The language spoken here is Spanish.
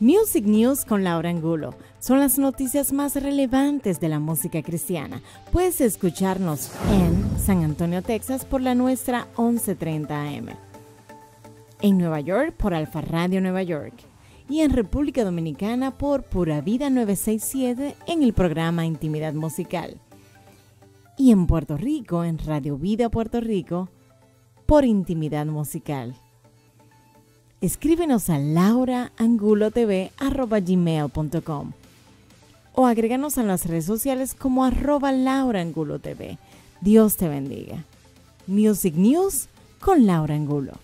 Music News con Laura Angulo. Son las noticias más relevantes de la música cristiana. Puedes escucharnos en San Antonio, Texas por la nuestra 1130 AM. En Nueva York por Alfa Radio Nueva York. Y en República Dominicana por Pura Vida 967 en el programa Intimidad Musical. Y en Puerto Rico en Radio Vida Puerto Rico por Intimidad Musical escríbenos a lauraangulotv.com o agréganos a las redes sociales como arroba lauraangulotv. Dios te bendiga. Music News con Laura Angulo.